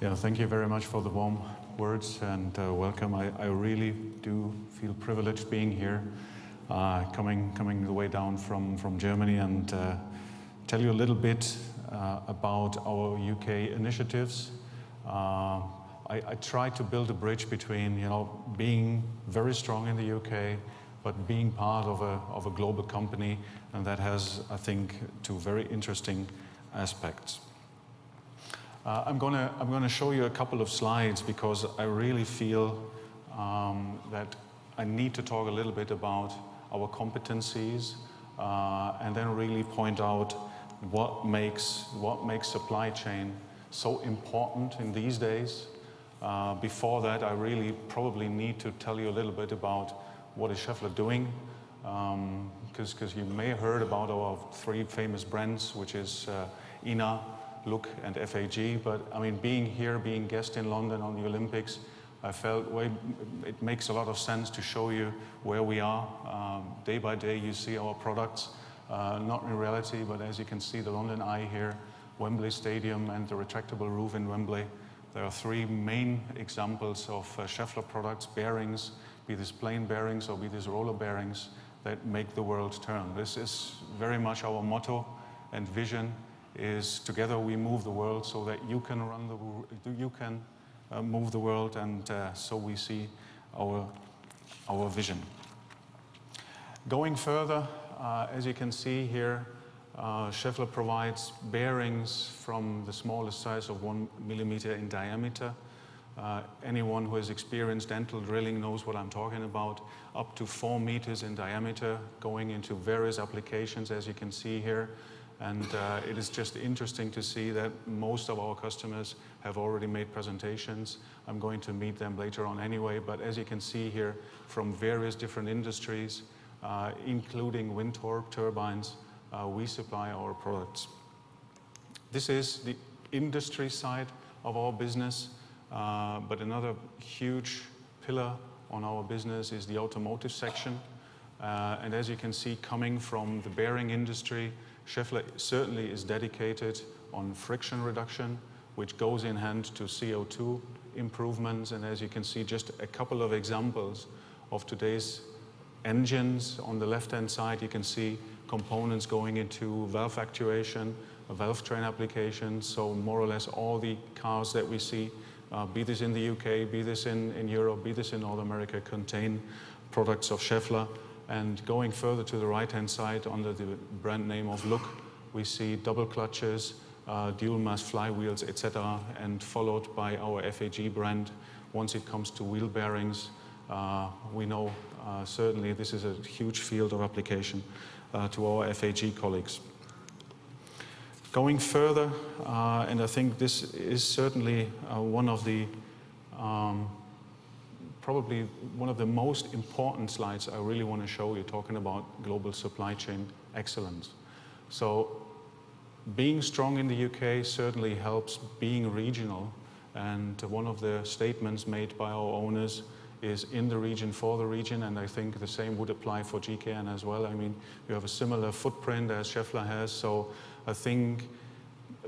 Yeah, thank you very much for the warm words and uh, welcome. I, I, really do feel privileged being here, uh, coming coming the way down from from Germany and uh, tell you a little bit uh, about our UK initiatives. Uh, I, I try to build a bridge between you know being very strong in the UK, but being part of a of a global company, and that has I think two very interesting aspects. Uh, I'm going to I'm to show you a couple of slides because I really feel um, that I need to talk a little bit about our competencies uh, and then really point out what makes what makes supply chain so important in these days. Uh, before that, I really probably need to tell you a little bit about what is Schaeffler doing because um, you may have heard about our three famous brands, which is uh, INA, LuK and FAG. But I mean, being here, being guest in London on the Olympics, I felt well, it makes a lot of sense to show you where we are. Um, day by day, you see our products, uh, not in reality, but as you can see, the London Eye here, Wembley Stadium, and the retractable roof in Wembley. There are three main examples of uh, Schaeffler products, bearings, be this plain bearings or be these roller bearings that make the world turn. This is very much our motto and vision is together we move the world so that you can run the, you can uh, move the world and uh, so we see our, our vision. Going further, uh, as you can see here, uh, Schaeffler provides bearings from the smallest size of one millimeter in diameter. Uh, anyone who has experienced dental drilling knows what I'm talking about. Up to four meters in diameter, going into various applications, as you can see here. And uh, it is just interesting to see that most of our customers have already made presentations. I'm going to meet them later on anyway, but as you can see here, from various different industries, uh, including wind turbines, uh, we supply our products. This is the industry side of our business, uh, but another huge pillar on our business is the automotive section. Uh, and as you can see, coming from the bearing industry, Schaeffler certainly is dedicated on friction reduction, which goes in hand to CO2 improvements. And as you can see, just a couple of examples of today's engines. On the left-hand side, you can see components going into valve actuation, valve train applications. So more or less all the cars that we see, uh, be this in the UK, be this in, in Europe, be this in North America, contain products of Schaeffler. And going further to the right-hand side under the brand name of LuK, we see double clutches, uh, dual mass flywheels, etc., and followed by our FAG brand. Once it comes to wheel bearings, uh, we know uh, certainly this is a huge field of application uh, to our FAG colleagues. Going further, uh, and I think this is certainly uh, one of the um, probably one of the most important slides I really want to show you talking about global supply chain excellence. So being strong in the UK certainly helps being regional and one of the statements made by our owners is in the region for the region and I think the same would apply for GKN as well. I mean, you have a similar footprint as Schaeffler has so I think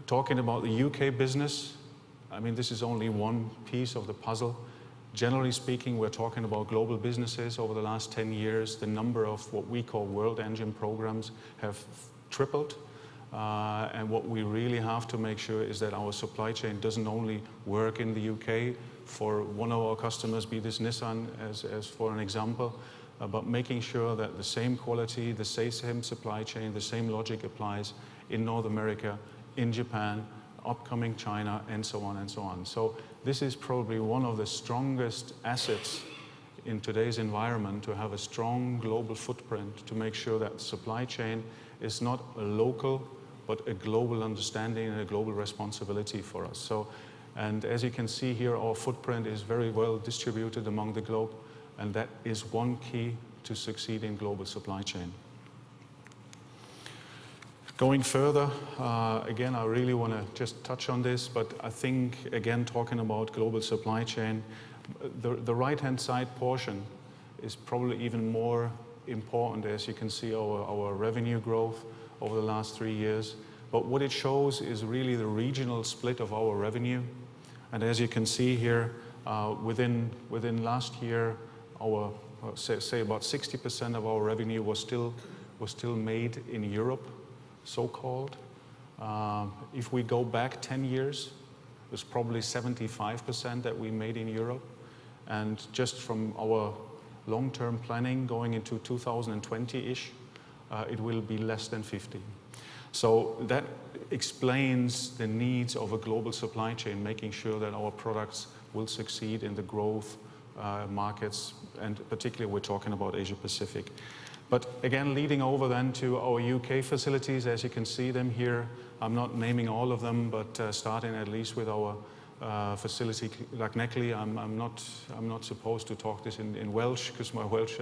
talking about the UK business, I mean this is only one piece of the puzzle Generally speaking, we're talking about global businesses. Over the last 10 years, the number of what we call world engine programs have tripled. Uh, and what we really have to make sure is that our supply chain doesn't only work in the UK for one of our customers, be this Nissan as, as for an example, uh, but making sure that the same quality, the same supply chain, the same logic applies in North America, in Japan, upcoming China, and so on and so on. So this is probably one of the strongest assets in today's environment to have a strong global footprint to make sure that supply chain is not a local but a global understanding and a global responsibility for us. So, and as you can see here, our footprint is very well distributed among the globe, and that is one key to succeed in global supply chain. Going further, uh, again, I really want to just touch on this, but I think, again, talking about global supply chain, the, the right-hand side portion is probably even more important as you can see our, our revenue growth over the last three years. But what it shows is really the regional split of our revenue. And as you can see here, uh, within, within last year, our, uh, say, say about 60% of our revenue was still, was still made in Europe, so-called. Uh, if we go back 10 years, it's probably 75% that we made in Europe. And just from our long-term planning going into 2020-ish, uh, it will be less than 50. So that explains the needs of a global supply chain, making sure that our products will succeed in the growth uh, markets, and particularly we're talking about Asia Pacific. But again, leading over then to our UK facilities, as you can see them here, I'm not naming all of them, but uh, starting at least with our uh, facility, Llanelli. I'm, I'm, not, I'm not supposed to talk this in, in Welsh because my Welsh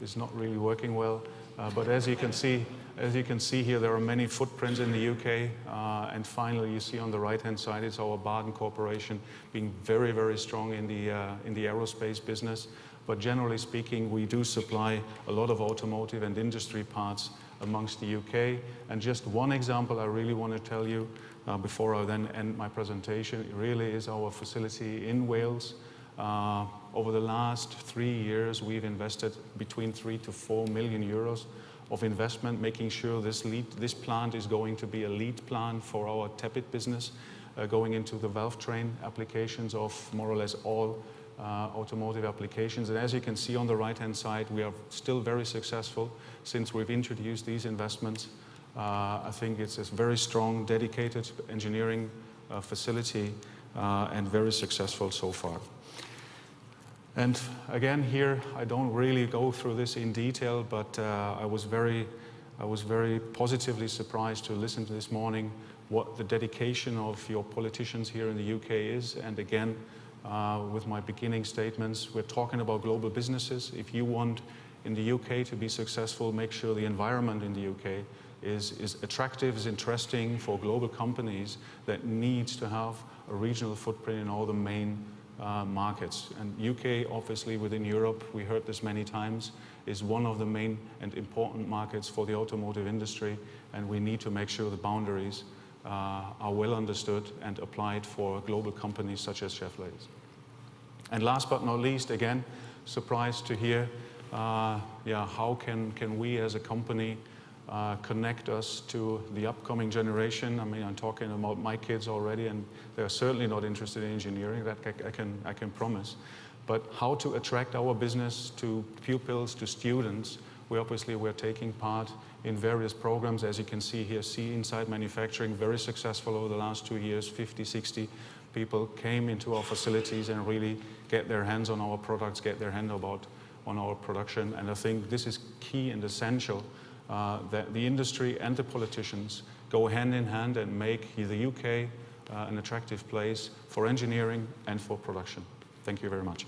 is not really working well. Uh, but as you can see, as you can see here, there are many footprints in the UK. Uh, and finally, you see on the right-hand side is our Barden Corporation being very, very strong in the, uh, in the aerospace business. But generally speaking, we do supply a lot of automotive and industry parts amongst the UK. And just one example I really want to tell you uh, before I then end my presentation, really is our facility in Wales. Uh, over the last three years, we've invested between three to four million euros of investment, making sure this, lead, this plant is going to be a lead plant for our tappet business, uh, going into the valve train applications of more or less all uh, automotive applications. And as you can see on the right-hand side, we are still very successful since we've introduced these investments. Uh, I think it's a very strong, dedicated engineering uh, facility uh, and very successful so far. And again, here, I don't really go through this in detail, but uh, I, was very, I was very positively surprised to listen to this morning what the dedication of your politicians here in the UK is. And again, uh, with my beginning statements, we're talking about global businesses. If you want in the UK to be successful, make sure the environment in the UK is, is attractive, is interesting for global companies that needs to have a regional footprint in all the main uh, markets. And UK, obviously, within Europe, we heard this many times, is one of the main and important markets for the automotive industry, and we need to make sure the boundaries are well understood and applied for global companies such as Chevrolet. And last but not least, again, surprised to hear, uh, yeah, how can, can we as a company uh, connect us to the upcoming generation. I mean, I'm talking about my kids already, and they're certainly not interested in engineering, that I can, I can promise. But how to attract our business to pupils, to students, we obviously we're taking part in various programs. As you can see here, See Inside Manufacturing, very successful over the last two years, 50, 60 people came into our facilities and really get their hands on our products, get their hand about on our production. And I think this is key and essential uh, that the industry and the politicians go hand in hand and make the UK uh, an attractive place for engineering and for production. Thank you very much.